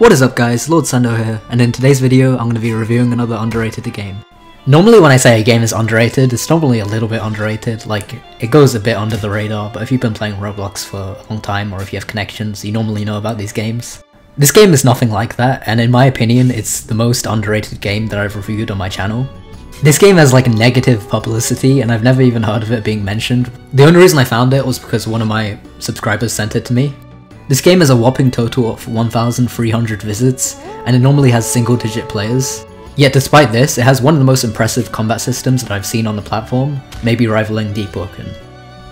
What is up guys, Lord Sando here, and in today's video I'm going to be reviewing another underrated game. Normally when I say a game is underrated, it's normally a little bit underrated, like it goes a bit under the radar, but if you've been playing Roblox for a long time or if you have connections, you normally know about these games. This game is nothing like that, and in my opinion, it's the most underrated game that I've reviewed on my channel. This game has like negative publicity and I've never even heard of it being mentioned. The only reason I found it was because one of my subscribers sent it to me. This game has a whopping total of 1,300 visits, and it normally has single digit players. Yet despite this, it has one of the most impressive combat systems that I've seen on the platform, maybe rivaling Deepwoken.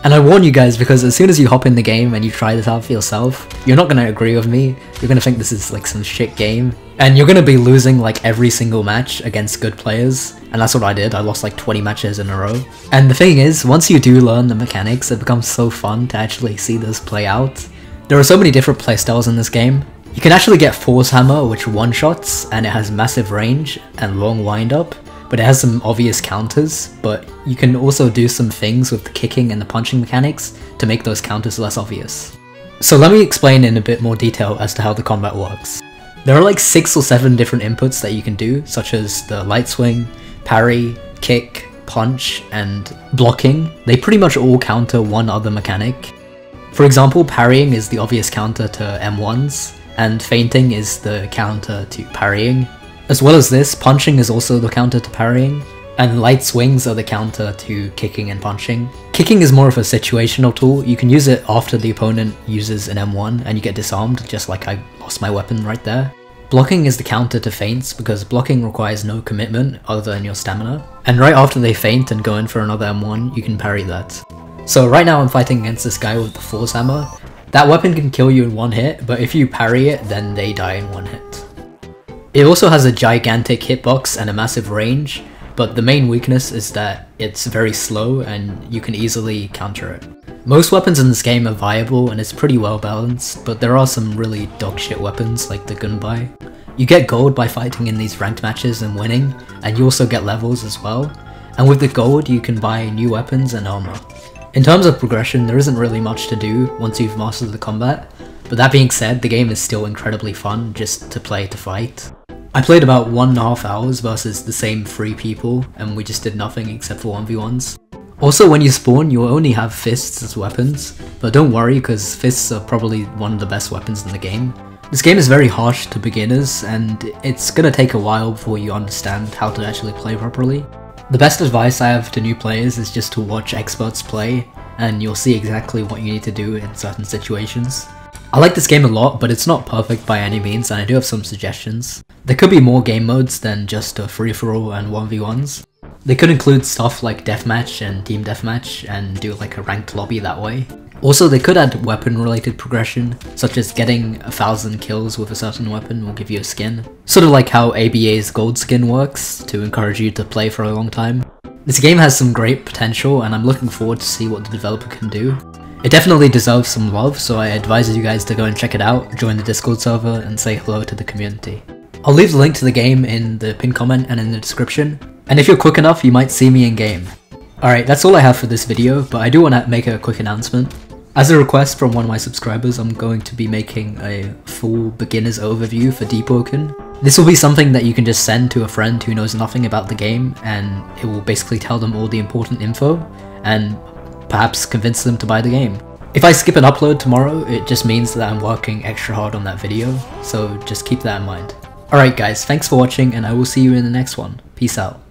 And I warn you guys because as soon as you hop in the game and you try this out for yourself, you're not gonna agree with me, you're gonna think this is like some shit game, and you're gonna be losing like every single match against good players, and that's what I did, I lost like 20 matches in a row. And the thing is, once you do learn the mechanics, it becomes so fun to actually see this play out. There are so many different playstyles in this game. You can actually get Force Hammer which one-shots, and it has massive range and long wind-up, but it has some obvious counters, but you can also do some things with the kicking and the punching mechanics to make those counters less obvious. So let me explain in a bit more detail as to how the combat works. There are like 6 or 7 different inputs that you can do, such as the light swing, parry, kick, punch, and blocking. They pretty much all counter one other mechanic. For example, parrying is the obvious counter to M1s, and feinting is the counter to parrying, as well as this, punching is also the counter to parrying, and light swings are the counter to kicking and punching. Kicking is more of a situational tool, you can use it after the opponent uses an M1 and you get disarmed, just like I lost my weapon right there. Blocking is the counter to feints because blocking requires no commitment other than your stamina, and right after they feint and go in for another M1, you can parry that. So right now I'm fighting against this guy with the Force Hammer. That weapon can kill you in one hit, but if you parry it, then they die in one hit. It also has a gigantic hitbox and a massive range, but the main weakness is that it's very slow and you can easily counter it. Most weapons in this game are viable and it's pretty well balanced, but there are some really dogshit weapons like the Gunbai. You get gold by fighting in these ranked matches and winning, and you also get levels as well, and with the gold you can buy new weapons and armor. In terms of progression, there isn't really much to do once you've mastered the combat, but that being said, the game is still incredibly fun just to play to fight. I played about one and a half hours versus the same three people, and we just did nothing except for 1v1s. Also, when you spawn, you'll only have fists as weapons, but don't worry because fists are probably one of the best weapons in the game. This game is very harsh to beginners, and it's gonna take a while before you understand how to actually play properly. The best advice I have to new players is just to watch experts play, and you'll see exactly what you need to do in certain situations. I like this game a lot, but it's not perfect by any means, and I do have some suggestions. There could be more game modes than just a free-for-all and 1v1s. They could include stuff like deathmatch and team deathmatch and do like a ranked lobby that way. Also, they could add weapon-related progression, such as getting a thousand kills with a certain weapon will give you a skin. Sort of like how ABA's gold skin works, to encourage you to play for a long time. This game has some great potential and I'm looking forward to see what the developer can do. It definitely deserves some love, so I advise you guys to go and check it out, join the Discord server, and say hello to the community. I'll leave the link to the game in the pinned comment and in the description, and if you're quick enough, you might see me in game. Alright, that's all I have for this video, but I do want to make a quick announcement. As a request from one of my subscribers, I'm going to be making a full beginner's overview for Deepwoken. This will be something that you can just send to a friend who knows nothing about the game, and it will basically tell them all the important info, and perhaps convince them to buy the game. If I skip an upload tomorrow, it just means that I'm working extra hard on that video, so just keep that in mind. Alright guys, thanks for watching and I will see you in the next one. Peace out.